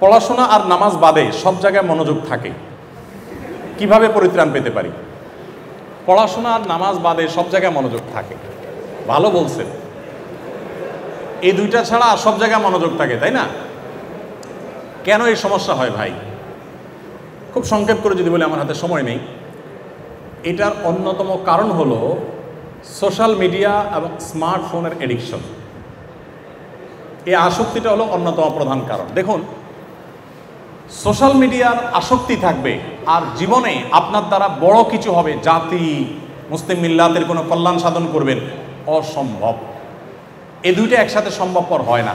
পড়াশোনা আর নামাজ বাদে সব জায়গায় মনোযোগ থাকে। কীভাবে পরিত্রাণ পেতে পারি? পড়াশোনা আর নামাজ বাদে সব জায়গায় মনোযোগ থাকে। ভালো বলছেন। এই দুইটা ছাড়া আর সব জায়গায় মনোযোগ থাকে, তাই না? কেন এই সমস্যা হয় ভাই? খুব সংক্ষেপ করে যদি বলি, আমার হাতে সময় নেই। এটার অন্যতম কারণ হলো সোশ্যাল মিডিয়া এবং স্মার্টফোনের এডিকশন। এই আসক্তিটা হলো অন্যতম প্রধান কারণ। দেখুন সোশ্যাল মিডিয়ার আসক্তি থাকবে আর জীবনে আপনার দ্বারা বড় কিছু হবে। জাতি, মুসলিম মিল্লাতের কোনো কল্যাণ সাধন করবেন। অসম্ভব। এ দুইটা একসাথে সম্ভবপর হয় না।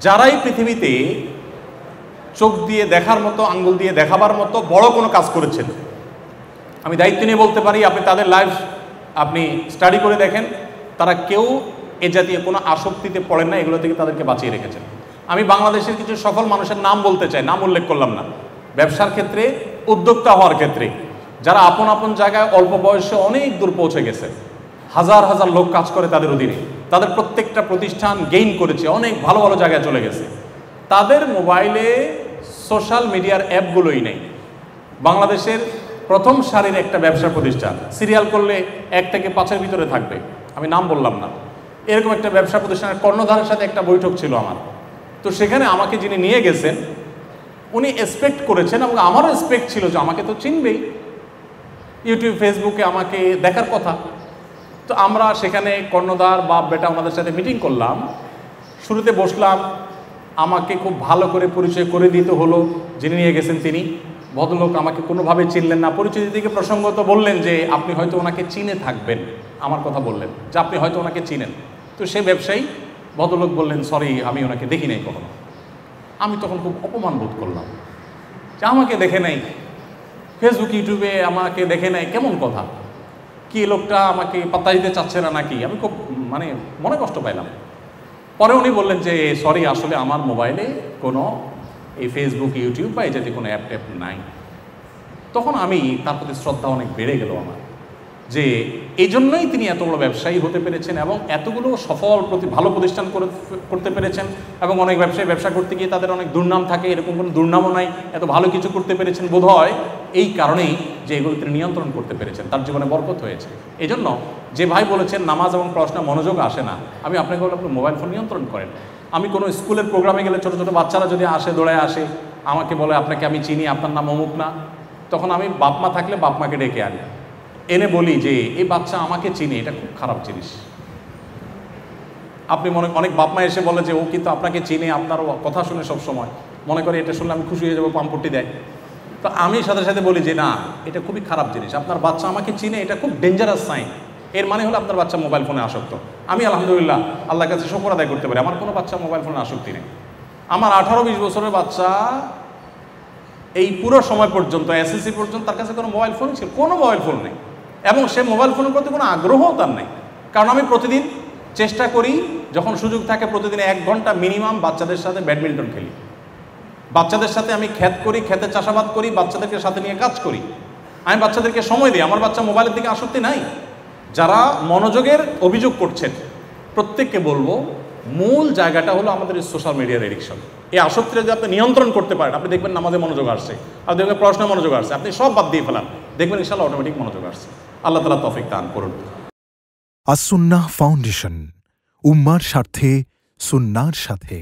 যারাই পৃথিবীতে চোখ দিয়ে দেখার মতো, আঙ্গুল দিয়ে দেখাবার মতো বড় কোনো কাজ করেছেন, আমি দায়িত্ব নিয়ে বলতে পারি, আপনি তাদের লাইফ আপনি স্টাডি করে দেখেন, তারা কেউ এ জাতীয় কোনো আসক্তিতে পড়েন না, এগুলো থেকে তাদেরকে বাঁচিয়ে রেখেছেন। আমি বাংলাদেশের কিছু সফল মানুষের নাম বলতে চাই, নাম উল্লেখ করলাম না। ব্যবসার ক্ষেত্রে, উদ্যোক্তা হওয়ার ক্ষেত্রে। যারা আপন আপন জায়গায় অল্প বয়সে অনেক দূর পৌঁছে গেছে। হাজার হাজার লোক কাজ করে তাদের অধীনে। তাদের প্রত্যেকটা প্রতিষ্ঠান গেইন করেছে, অনেক ভালো ভালো জায়গায় চলে গেছে। তাদের মোবাইলে সোশ্যাল মিডিয়ার অ্যাপগুলোই নেই। বাংলাদেশের প্রথম সারির একটা ব্যবসা প্রতিষ্ঠান। সিরিয়াল করলে এক থেকে পাঁচের ভিতরে থাকবে। আমি নাম বললাম না। এরকম একটা ব্যবসা প্রতিষ্ঠানের কর্ণধারের সাথে একটা বৈঠক ছিল আমার। তো সেখানে আমাকে যিনি নিয়ে গেছেন, উনি এক্সপেক্ট করেছেন এবং আমারও এক্সপেক্ট ছিল যে আমাকে তো চিনবেই। ইউটিউব ফেসবুকে আমাকে দেখার কথা। তো আমরা সেখানে কর্ণধার, বাপ, বেটা ওনাদের সাথে মিটিং করলাম। শুরুতে বসলাম, আমাকে খুব ভালো করে পরিচয় করে দিতে হলো, যিনি নিয়ে গেছেন তিনি। ভদ্রলোক আমাকে কোনোভাবে চিনলেন না। পরিচয় দিকে প্রসঙ্গত বললেন যে, আপনি হয়তো ওনাকে চিনে থাকবেন। আমার কথা বললেন যে, আপনি হয়তো ওনাকে চিনেন। তো সে ব্যবসায়ী ভদ্রলোক বললেন সরি আমি ওনাকে দেখি নাই কখনো। আমি তখন খুব অপমান বোধ করলাম। যে আমাকে দেখে নাই ফেসবুক ইউটিউবে আমাকে দেখে নাই, কেমন কথা? কি লোকটা আমাকে পাত্তা দিতে চাচ্ছে না নাকি? আমি খুব মানে মনে কষ্ট পাইলাম। পরে উনি বললেন যে সরি আসলে আমার মোবাইলে কোনো এই ফেসবুক ইউটিউব বা এই জাতীয় কোনো অ্যাপ ট্যাপ নাই। তখন আমি তার প্রতি শ্রদ্ধা অনেক বেড়ে গেল আমার। যে এই জন্যই তিনি এত বড় ব্যবসায়ী হতে পেরেছেন এবং এতগুলো সফল প্রতি ভালো প্রতিষ্ঠান করে করতে পেরেছেন এবং অনেক ব্যবসায়ী ব্যবসা করতে গিয়ে তাদের অনেক দুর্নাম থাকে, এরকম কোনো দুর্নামও নাই, এত ভালো কিছু করতে পেরেছেন বোধ হয় এই কারণেই যে এগুলো তিনি নিয়ন্ত্রণ করতে পেরেছেন, তার জীবনে বরকত হয়েছে। এই জন্য যে ভাই বলেছেন, নামাজ এবং পড়াশোনা মনোযোগ আসে না। আমি আপনাকে বললাম আপনি মোবাইল ফোন নিয়ন্ত্রণ করেন। আমি কোনো স্কুলের প্রোগ্রামে গেলে ছোটো ছোটো বাচ্চারা যদি আসে, দৌড়ায় আসে, আমাকে বলে, আপনাকে আমি চিনি, আপনার নাম অমুক না। তখন আমি বাপমা থাকলে বাপমাকে ডেকে আনি। এনে বলি যে, এই বাচ্চা আমাকে চিনে, এটা খুব খারাপ জিনিস। আপনি মনে, অনেক বাপমা এসে বলে যে, ও কিন্তু আপনাকে চিনে আপনার কথা শুনে সব সময় মনে করে এটা শুনলে আমি খুশি হয়ে যাব পাম্পটি দেয়। তো আমি সাথে সাথে বলি যে, না, এটা খুবই খারাপ জিনিস। আপনার বাচ্চা আমাকে চিনে, এটা খুব ডেঞ্জারাস সাইন এর মানে হলো আপনার বাচ্চা মোবাইল ফোনে আসক্ত। আমি আলহামদুলিল্লাহ আল্লাহর কাছে শকর আদায় করতে পারি। আমার কোনো বাচ্চা মোবাইল ফোনে আসক্তি নেই। আমার আঠারো বিশ বছরের বাচ্চা এই পুরো সময় পর্যন্ত এসএসসি পর্যন্ত তার কাছে কোনো মোবাইল ফোন ছিল। কোনো মোবাইল ফোন নেই। এবং সে মোবাইল ফোনের প্রতি কোনো আগ্রহও তার নেই। কারণ আমি প্রতিদিন চেষ্টা করি, যখন সুযোগ থাকে প্রতিদিন এক ঘণ্টা মিনিমাম বাচ্চাদের সাথে ব্যাডমিন্টন খেলি। বাচ্চাদের সাথে আমি খ্যাত করি, খেতে চাষাবাদ করি, বাচ্চাদেরকে সাথে নিয়ে কাজ করি। আমি বাচ্চাদেরকে সময় দিই, আমার বাচ্চা মোবাইলের দিকে আসক্তি নাই। যারা মনোযোগের অভিযোগ করছেন, প্রত্যেককে বলব, মূল জায়গাটা হলো আমাদের সোশ্যাল মিডিয়ার এডিকশন এই আসক্তিটা যদি আপনি নিয়ন্ত্রণ করতে পারেন, আপনি দেখবেন নামাজে মনোযোগ আসছে, আপনি দেখবেন পড়াশোনায় মনোযোগ আসছে, আপনি সব বাদ দিয়ে ফেলান, দেখবেন ইনশাল্লাহ অটোমেটিক মনোযোগ আসছে। আল্লাহ তালা তফিক দান করুন। আসুন্না ফাউন্ডেশন উম্মার স্বার্থে সুন্নার সাথে।